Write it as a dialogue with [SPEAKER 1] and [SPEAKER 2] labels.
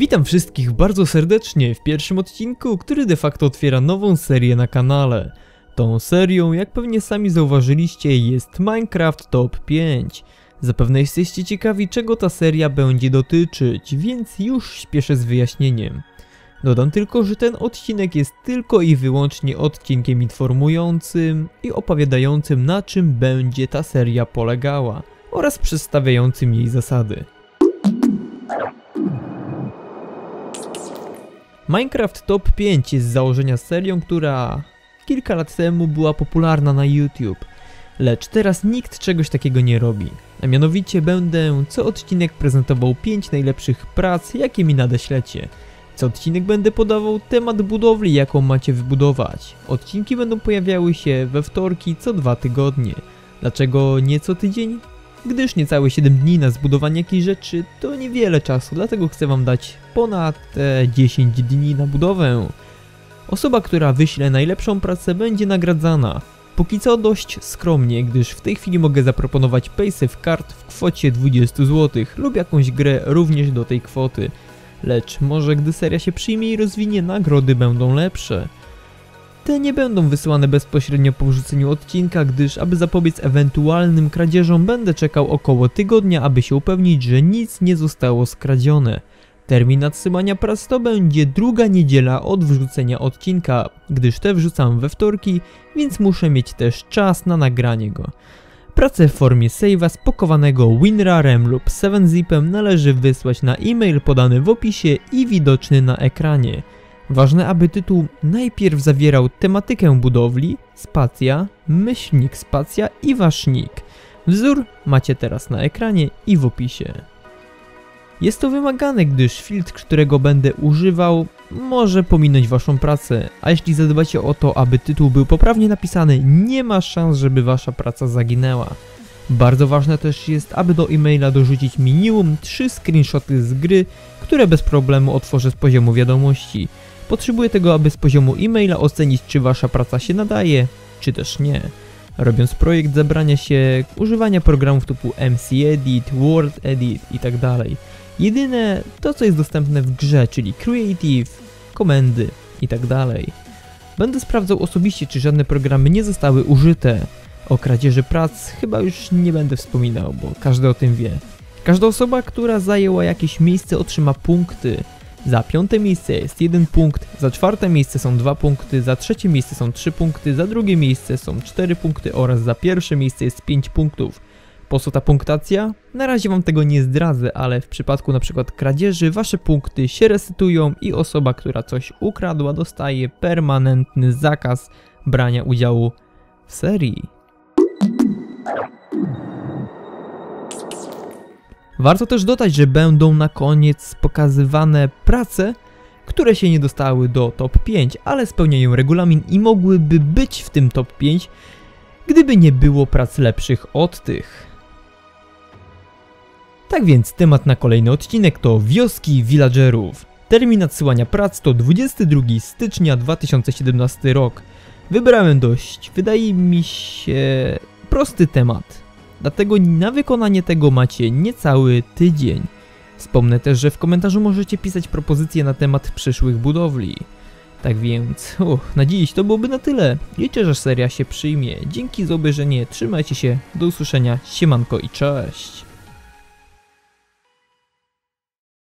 [SPEAKER 1] Witam wszystkich bardzo serdecznie w pierwszym odcinku, który de facto otwiera nową serię na kanale. Tą serią, jak pewnie sami zauważyliście, jest Minecraft Top 5. Zapewne jesteście ciekawi czego ta seria będzie dotyczyć, więc już śpieszę z wyjaśnieniem. Dodam tylko, że ten odcinek jest tylko i wyłącznie odcinkiem informującym i opowiadającym na czym będzie ta seria polegała oraz przedstawiającym jej zasady. Minecraft Top 5 jest z założenia serią, która kilka lat temu była popularna na YouTube, lecz teraz nikt czegoś takiego nie robi. A mianowicie będę co odcinek prezentował 5 najlepszych prac, jakie mi nadeślecie. Co odcinek będę podawał temat budowli, jaką macie wybudować. Odcinki będą pojawiały się we wtorki co dwa tygodnie. Dlaczego nie co tydzień? Gdyż niecałe 7 dni na zbudowanie jakiejś rzeczy to niewiele czasu, dlatego chcę wam dać ponad e, 10 dni na budowę. Osoba, która wyśle najlepszą pracę będzie nagradzana. Póki co dość skromnie, gdyż w tej chwili mogę zaproponować paysafe card w kwocie 20 zł lub jakąś grę również do tej kwoty. Lecz może gdy seria się przyjmie i rozwinie, nagrody będą lepsze. Te nie będą wysyłane bezpośrednio po wrzuceniu odcinka, gdyż aby zapobiec ewentualnym kradzieżom będę czekał około tygodnia, aby się upewnić, że nic nie zostało skradzione. Termin nadsyłania prac to będzie druga niedziela od wrzucenia odcinka, gdyż te wrzucam we wtorki, więc muszę mieć też czas na nagranie go. Pracę w formie save'a spakowanego WinRarem lub 7-zipem należy wysłać na e-mail podany w opisie i widoczny na ekranie. Ważne, aby tytuł najpierw zawierał tematykę budowli, spacja, myślnik spacja i wasz nick. Wzór macie teraz na ekranie i w opisie. Jest to wymagane, gdyż filtr, którego będę używał, może pominąć waszą pracę, a jeśli zadbacie o to, aby tytuł był poprawnie napisany, nie ma szans, żeby wasza praca zaginęła. Bardzo ważne też jest, aby do e-maila dorzucić minimum 3 screenshoty z gry, które bez problemu otworzę z poziomu wiadomości. Potrzebuję tego, aby z poziomu e-maila ocenić, czy wasza praca się nadaje, czy też nie. Robiąc projekt zabrania się używania programów typu MC Edit, Word Edit itd. Jedyne to, co jest dostępne w grze, czyli Creative, komendy itd. Będę sprawdzał osobiście, czy żadne programy nie zostały użyte. O kradzieży prac chyba już nie będę wspominał, bo każdy o tym wie. Każda osoba, która zajęła jakieś miejsce otrzyma punkty. Za piąte miejsce jest jeden punkt, za czwarte miejsce są dwa punkty, za trzecie miejsce są trzy punkty, za drugie miejsce są cztery punkty oraz za pierwsze miejsce jest pięć punktów. Po co ta punktacja? Na razie wam tego nie zdradzę, ale w przypadku przykład kradzieży wasze punkty się resetują i osoba, która coś ukradła dostaje permanentny zakaz brania udziału w serii. Warto też dodać, że będą na koniec pokazywane prace, które się nie dostały do top 5, ale spełniają regulamin i mogłyby być w tym top 5, gdyby nie było prac lepszych od tych. Tak więc temat na kolejny odcinek to wioski villagerów. Termin nadsyłania prac to 22 stycznia 2017 rok. Wybrałem dość, wydaje mi się, prosty temat. Dlatego na wykonanie tego macie niecały tydzień. Wspomnę też, że w komentarzu możecie pisać propozycje na temat przyszłych budowli. Tak więc, uch, na dziś to byłoby na tyle. Liczę, że seria się przyjmie. Dzięki za obejrzenie, trzymajcie się, do usłyszenia, siemanko i cześć.